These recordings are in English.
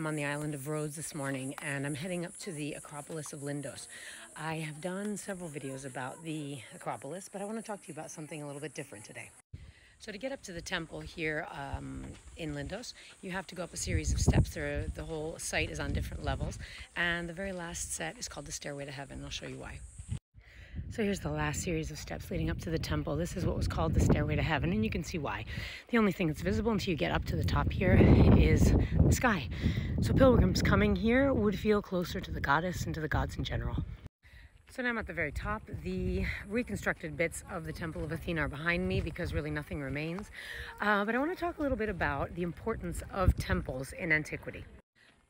I'm on the island of Rhodes this morning and I'm heading up to the Acropolis of Lindos. I have done several videos about the Acropolis, but I want to talk to you about something a little bit different today. So to get up to the temple here um, in Lindos, you have to go up a series of steps. There, the whole site is on different levels, and the very last set is called the Stairway to Heaven. I'll show you why. So here's the last series of steps leading up to the temple. This is what was called the Stairway to Heaven, and you can see why. The only thing that's visible until you get up to the top here is the sky. So pilgrims coming here would feel closer to the goddess and to the gods in general. So now I'm at the very top. The reconstructed bits of the Temple of Athena are behind me because really nothing remains. Uh, but I want to talk a little bit about the importance of temples in antiquity.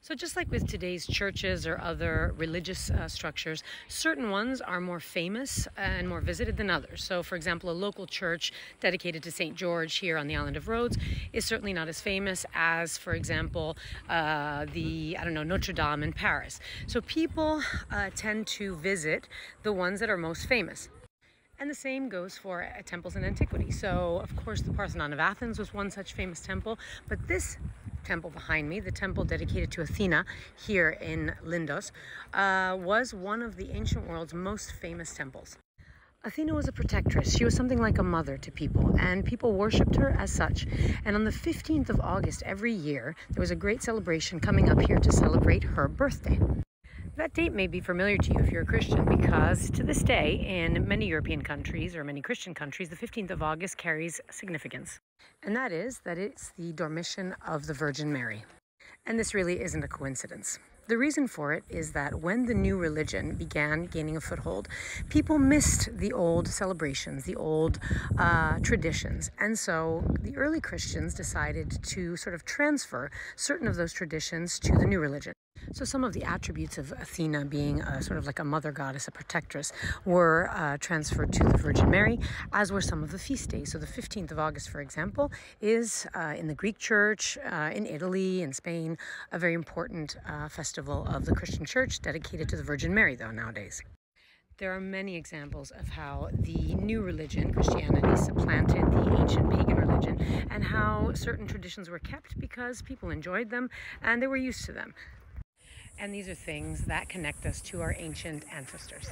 So, just like with today's churches or other religious uh, structures, certain ones are more famous and more visited than others. So, for example, a local church dedicated to St. George here on the island of Rhodes is certainly not as famous as, for example, uh, the, I don't know, Notre Dame in Paris. So, people uh, tend to visit the ones that are most famous. And the same goes for uh, temples in antiquity. So, of course, the Parthenon of Athens was one such famous temple, but this temple behind me, the temple dedicated to Athena here in Lindos, uh, was one of the ancient world's most famous temples. Athena was a protectress. She was something like a mother to people, and people worshipped her as such. And on the 15th of August every year, there was a great celebration coming up here to celebrate her birthday. That date may be familiar to you if you're a Christian because to this day, in many European countries or many Christian countries, the 15th of August carries significance. And that is that it's the Dormition of the Virgin Mary. And this really isn't a coincidence. The reason for it is that when the new religion began gaining a foothold, people missed the old celebrations, the old uh, traditions. And so the early Christians decided to sort of transfer certain of those traditions to the new religion. So some of the attributes of Athena being a, sort of like a mother goddess, a protectress, were uh, transferred to the Virgin Mary, as were some of the feast days. So the 15th of August, for example, is uh, in the Greek Church, uh, in Italy, in Spain, a very important uh, festival of the Christian Church dedicated to the Virgin Mary, though, nowadays. There are many examples of how the new religion, Christianity, supplanted the ancient pagan religion and how certain traditions were kept because people enjoyed them and they were used to them. And these are things that connect us to our ancient ancestors.